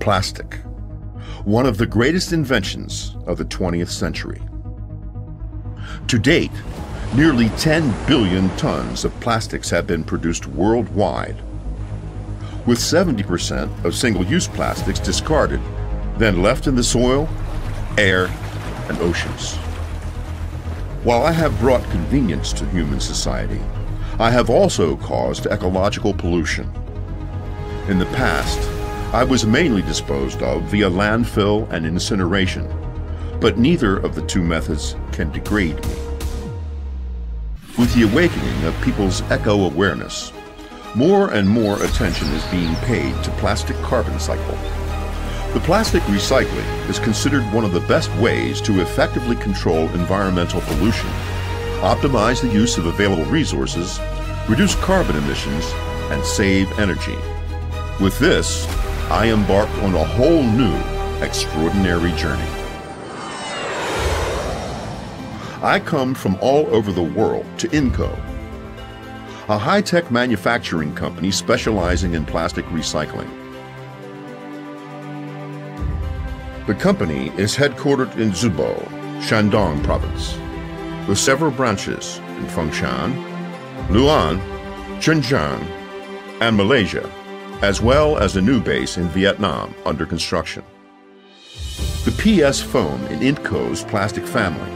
plastic, one of the greatest inventions of the 20th century. To date, nearly 10 billion tons of plastics have been produced worldwide, with 70% of single-use plastics discarded, then left in the soil, air, and oceans. While I have brought convenience to human society, I have also caused ecological pollution. In the past, I was mainly disposed of via landfill and incineration, but neither of the two methods can degrade me. With the awakening of people's eco-awareness, more and more attention is being paid to plastic carbon cycle. The plastic recycling is considered one of the best ways to effectively control environmental pollution, optimize the use of available resources, reduce carbon emissions, and save energy. With this, I embarked on a whole new, extraordinary journey. I come from all over the world to Intco, a high-tech manufacturing company specializing in plastic recycling. The company is headquartered in Zibo, Shandong province, with several branches in Fengshan, Luan, Zhenjiang, and Malaysia, as well as a new base in Vietnam under construction. The PS foam in Intco's plastic family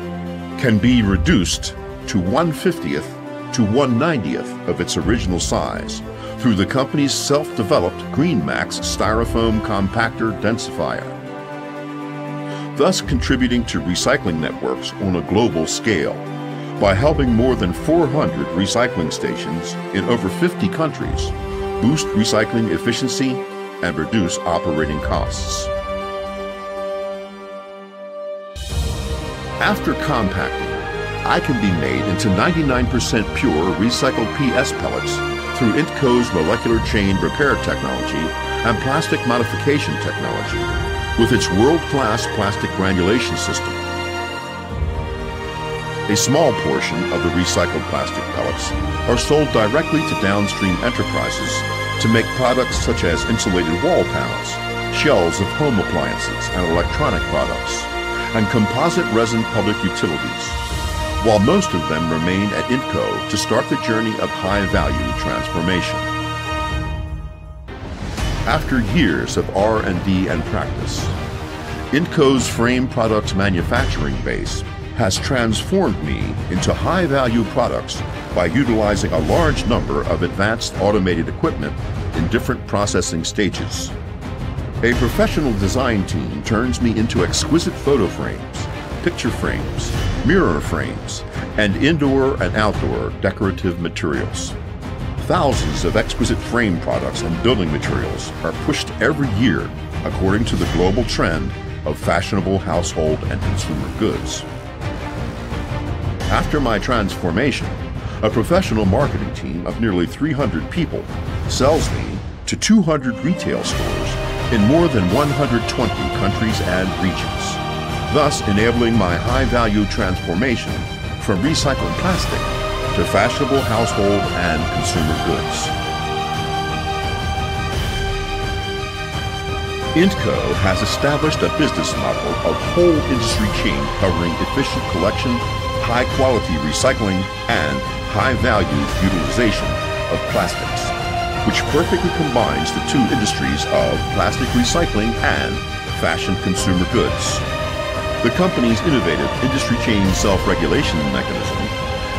can be reduced to 150th to 190th of its original size through the company's self-developed GreenMax styrofoam compactor densifier, thus contributing to recycling networks on a global scale by helping more than 400 recycling stations in over 50 countries boost recycling efficiency and reduce operating costs. After compacting, I can be made into 99% pure recycled PS pellets through Intco's molecular chain repair technology and plastic modification technology with its world-class plastic granulation system. A small portion of the recycled plastic pellets are sold directly to downstream enterprises to make products such as insulated wall panels, shells of home appliances and electronic products, and composite resin public utilities, while most of them remain at Intco to start the journey of high-value transformation. After years of R&D and practice, Intco's frame products manufacturing base has transformed me into high-value products by utilizing a large number of advanced automated equipment in different processing stages. A professional design team turns me into exquisite photo frames, picture frames, mirror frames, and indoor and outdoor decorative materials. Thousands of exquisite frame products and building materials are pushed every year according to the global trend of fashionable household and consumer goods. After my transformation, a professional marketing team of nearly 300 people sells me to 200 retail stores in more than 120 countries and regions, thus enabling my high-value transformation from recycled plastic to fashionable household and consumer goods. Intco has established a business model of whole industry chain covering efficient collection, high-quality recycling, and high-value utilization of plastics, which perfectly combines the two industries of plastic recycling and fashion consumer goods. The company's innovative industry chain self-regulation mechanism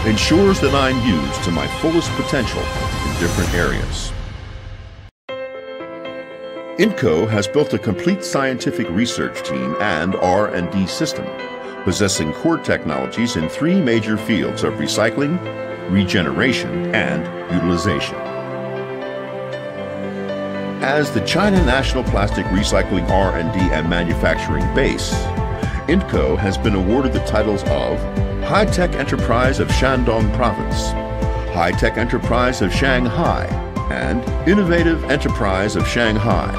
ensures that I'm used to my fullest potential in different areas. INTCO has built a complete scientific research team and R&D system possessing core technologies in three major fields of recycling, regeneration, and utilization. As the China National Plastic Recycling R&D and Manufacturing Base, Intco has been awarded the titles of High-Tech Enterprise of Shandong Province, High-Tech Enterprise of Shanghai, and Innovative Enterprise of Shanghai.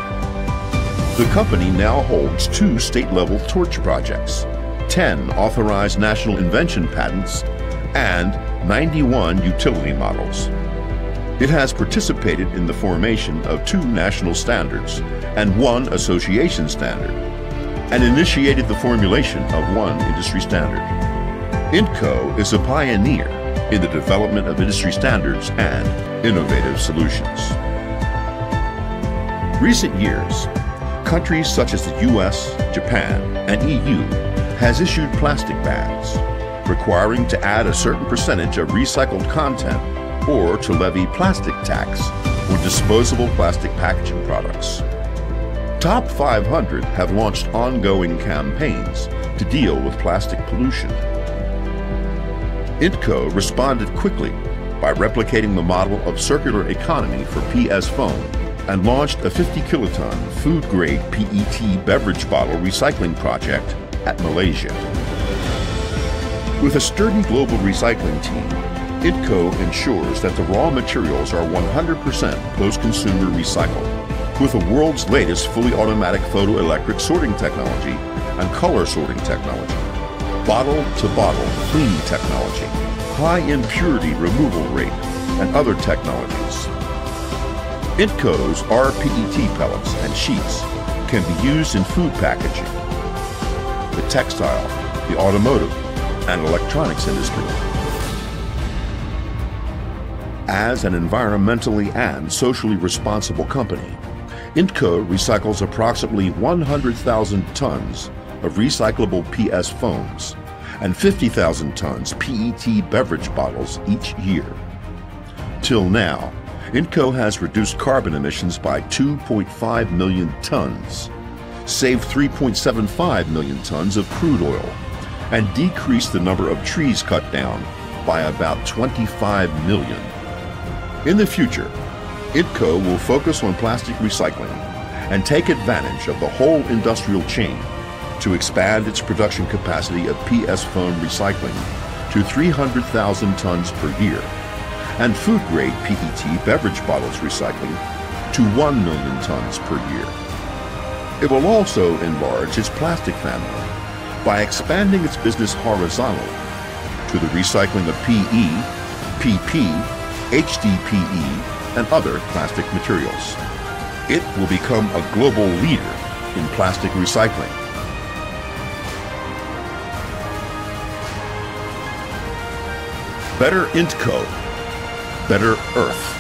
The company now holds two state-level torch projects, 10 authorized national invention patents, and 91 utility models. It has participated in the formation of two national standards and one association standard, and initiated the formulation of one industry standard. INTCO is a pioneer in the development of industry standards and innovative solutions. Recent years, countries such as the US, Japan, and EU has issued plastic bans, requiring to add a certain percentage of recycled content or to levy plastic tax on disposable plastic packaging products. Top 500 have launched ongoing campaigns to deal with plastic pollution. INTCO responded quickly by replicating the model of circular economy for PS foam and launched a 50 kiloton food grade PET beverage bottle recycling project at Malaysia. With a sturdy global recycling team, INTCO ensures that the raw materials are 100% post-consumer recycled with the world's latest fully automatic photoelectric sorting technology and color sorting technology, bottle-to-bottle cleaning technology, high impurity removal rate, and other technologies. INTCO's rPET pellets and sheets can be used in food packaging, the textile, the automotive, and electronics industry as an environmentally and socially responsible company, INTCO recycles approximately 100,000 tons of recyclable PS foams and 50,000 tons PET beverage bottles each year. Till now, INTCO has reduced carbon emissions by 2.5 million tons, saved 3.75 million tons of crude oil, and decrease the number of trees cut down by about 25 million. In the future, INTCO will focus on plastic recycling and take advantage of the whole industrial chain to expand its production capacity of PS foam recycling to 300,000 tons per year and food-grade PET beverage bottles recycling to 1 million tons per year. It will also enlarge its plastic family by expanding its business horizontally to the recycling of PE, PP, HDPE, and other plastic materials. It will become a global leader in plastic recycling. Better INTCO, better Earth.